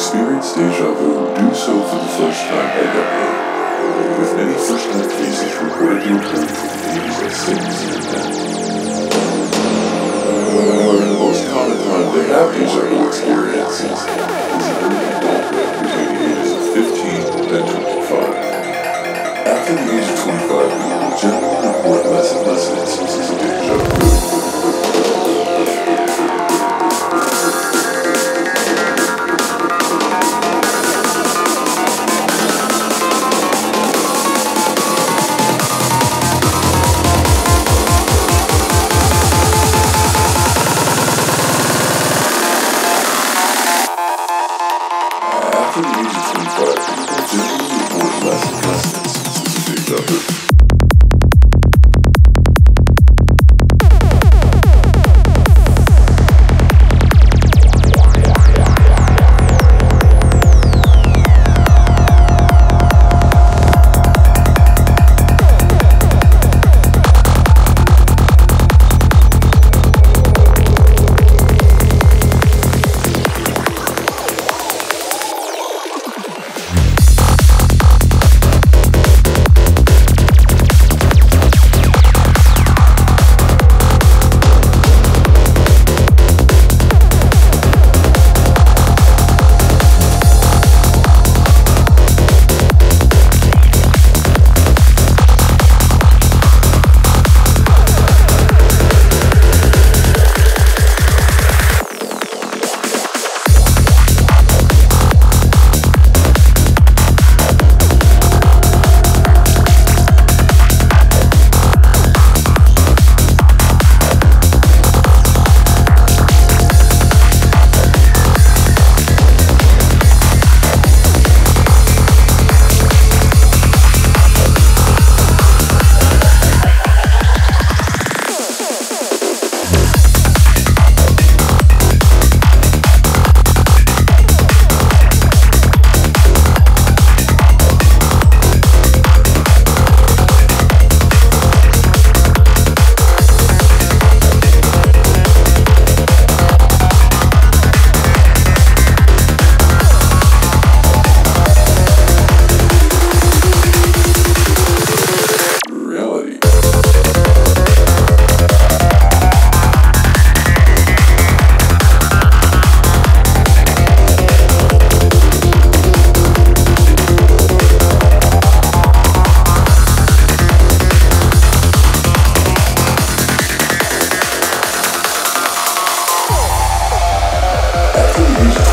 experience deja vu, do so for the first time decade, with many first-time cases reported to occur between the ages of 6 and 10. However, the most common time they have deja vu experiences is in adulthood between the ages of 15 and 25. After the age of 25, people generally report less and less instances After the After the